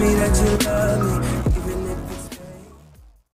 me that you love me.